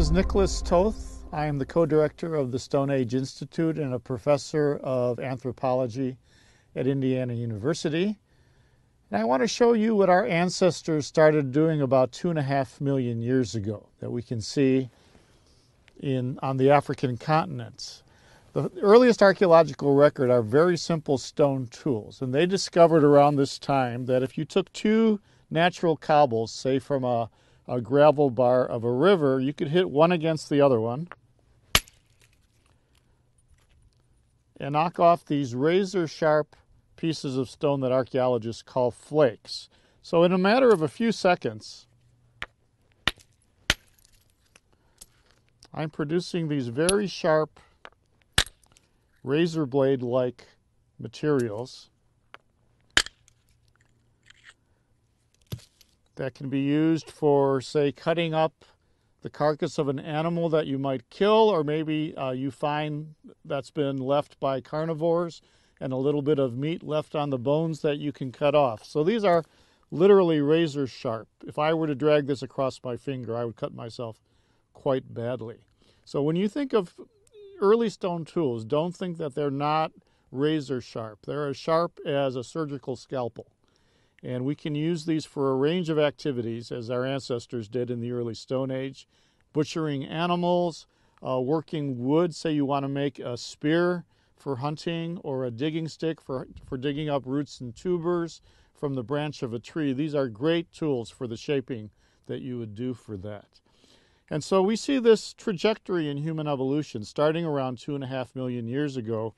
is Nicholas Toth. I am the co director of the Stone Age Institute and a professor of anthropology at Indiana University. And I want to show you what our ancestors started doing about two and a half million years ago that we can see in, on the African continents. The earliest archaeological record are very simple stone tools, and they discovered around this time that if you took two natural cobbles, say from a, a gravel bar of a river, you could hit one against the other one and knock off these razor sharp pieces of stone that archaeologists call flakes. So, in a matter of a few seconds, I'm producing these very sharp razor blade like materials that can be used for, say, cutting up the carcass of an animal that you might kill, or maybe uh, you find that's been left by carnivores and a little bit of meat left on the bones that you can cut off. So these are literally razor sharp. If I were to drag this across my finger, I would cut myself quite badly. So when you think of early stone tools, don't think that they're not razor sharp. They're as sharp as a surgical scalpel. And we can use these for a range of activities, as our ancestors did in the early Stone Age butchering animals, uh, working wood. Say you want to make a spear for hunting or a digging stick for, for digging up roots and tubers from the branch of a tree. These are great tools for the shaping that you would do for that. And so we see this trajectory in human evolution starting around two and a half million years ago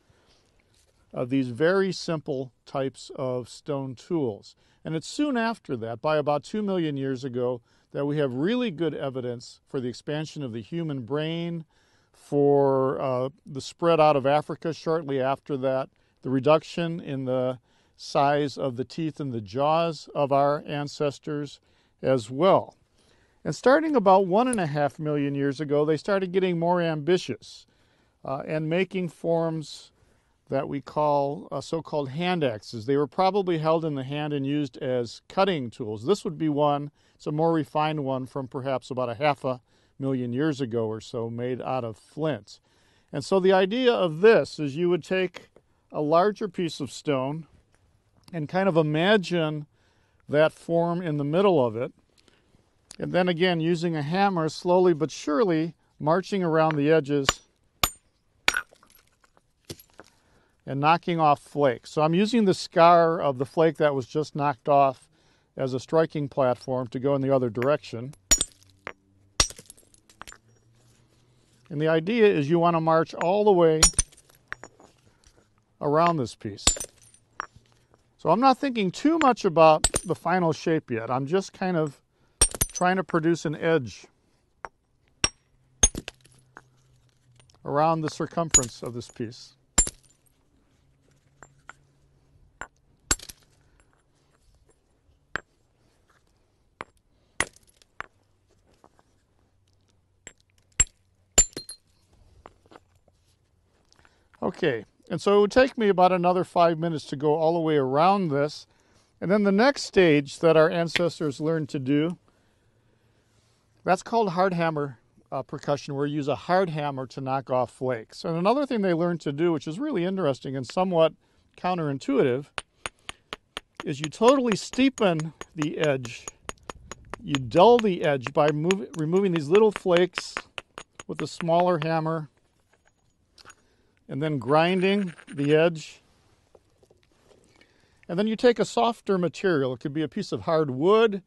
of these very simple types of stone tools. And it's soon after that, by about two million years ago, that we have really good evidence for the expansion of the human brain, for uh, the spread out of Africa shortly after that, the reduction in the size of the teeth and the jaws of our ancestors as well. And starting about one and a half million years ago, they started getting more ambitious uh, and making forms that we call uh, so called hand axes. They were probably held in the hand and used as cutting tools. This would be one, it's a more refined one from perhaps about a half a million years ago or so, made out of flint. And so the idea of this is you would take a larger piece of stone and kind of imagine that form in the middle of it. And then again, using a hammer, slowly but surely marching around the edges and knocking off flakes. So I'm using the scar of the flake that was just knocked off as a striking platform to go in the other direction. And the idea is you want to march all the way around this piece. So I'm not thinking too much about the final shape yet. I'm just kind of trying to produce an edge around the circumference of this piece. Okay, and so it would take me about another five minutes to go all the way around this. And then the next stage that our ancestors learned to do, that's called hard hammer uh, percussion, where you use a hard hammer to knock off flakes. And another thing they learned to do, which is really interesting and somewhat counterintuitive, is you totally steepen the edge. You dull the edge by move, removing these little flakes with a smaller hammer and then grinding the edge. And then you take a softer material. It could be a piece of hard wood,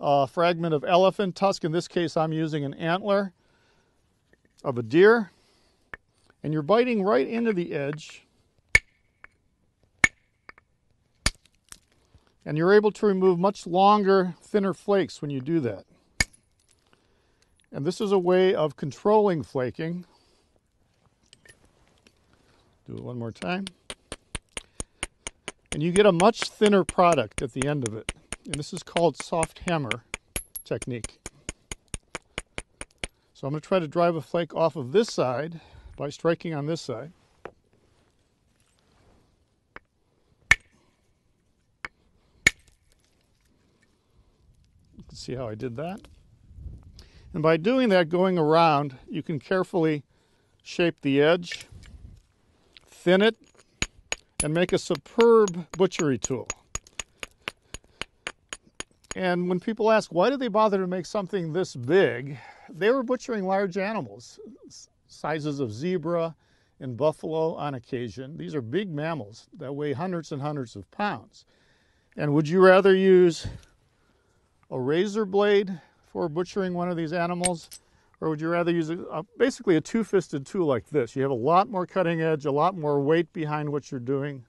a fragment of elephant tusk. In this case, I'm using an antler of a deer. And you're biting right into the edge. And you're able to remove much longer, thinner flakes when you do that. And this is a way of controlling flaking do it one more time. And you get a much thinner product at the end of it. And this is called soft hammer technique. So I'm going to try to drive a flake off of this side by striking on this side. You can see how I did that. And by doing that, going around, you can carefully shape the edge, thin it, and make a superb butchery tool. And when people ask, why did they bother to make something this big? They were butchering large animals, sizes of zebra and buffalo on occasion. These are big mammals that weigh hundreds and hundreds of pounds. And would you rather use a razor blade for butchering one of these animals? Or would you rather use a, a, basically a two-fisted tool like this? You have a lot more cutting edge, a lot more weight behind what you're doing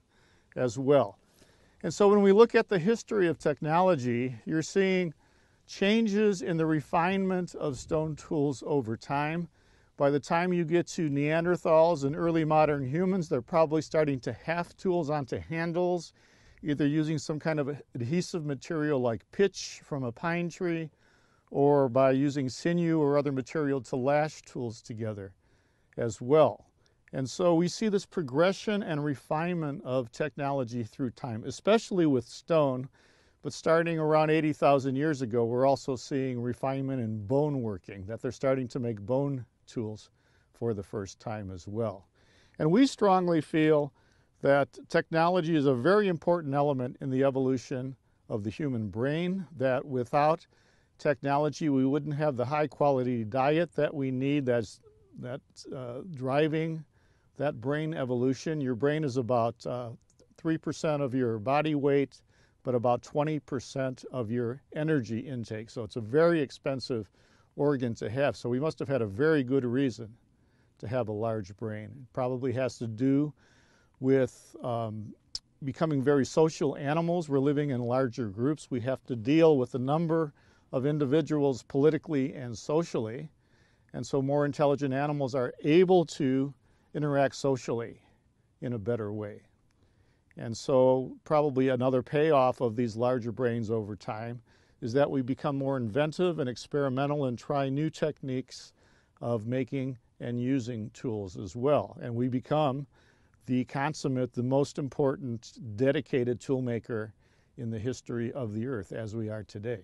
as well. And so when we look at the history of technology, you're seeing changes in the refinement of stone tools over time. By the time you get to Neanderthals and early modern humans, they're probably starting to haft tools onto handles, either using some kind of adhesive material like pitch from a pine tree, or by using sinew or other material to lash tools together as well. And so we see this progression and refinement of technology through time, especially with stone. But starting around 80,000 years ago, we're also seeing refinement in bone working, that they're starting to make bone tools for the first time as well. And we strongly feel that technology is a very important element in the evolution of the human brain, that without technology, we wouldn't have the high quality diet that we need that's, that's uh, driving that brain evolution. Your brain is about uh, 3% of your body weight, but about 20% of your energy intake. So it's a very expensive organ to have. So we must have had a very good reason to have a large brain. It probably has to do with um, becoming very social animals. We're living in larger groups. We have to deal with the number of individuals politically and socially. And so more intelligent animals are able to interact socially in a better way. And so, probably another payoff of these larger brains over time is that we become more inventive and experimental and try new techniques of making and using tools as well. And we become the consummate, the most important dedicated toolmaker in the history of the earth as we are today.